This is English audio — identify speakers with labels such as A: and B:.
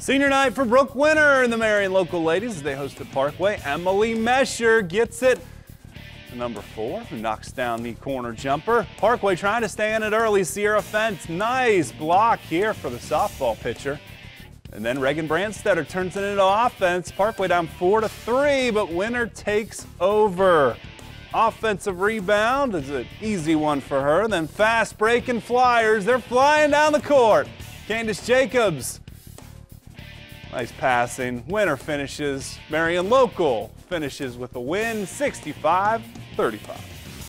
A: Senior night for Brooke Winter and the Marion local ladies as they host the Parkway. Emily Mesher gets it. Number four who knocks down the corner jumper. Parkway trying to stay in it early. Sierra Fence, nice block here for the softball pitcher. And then Reagan Brandstetter turns it into offense. Parkway down four to three, but Winter takes over. Offensive rebound is an easy one for her. Then fast breaking flyers. They're flying down the court. Candace Jacobs Nice passing. Winter finishes. Marion Local finishes with a win 65 35.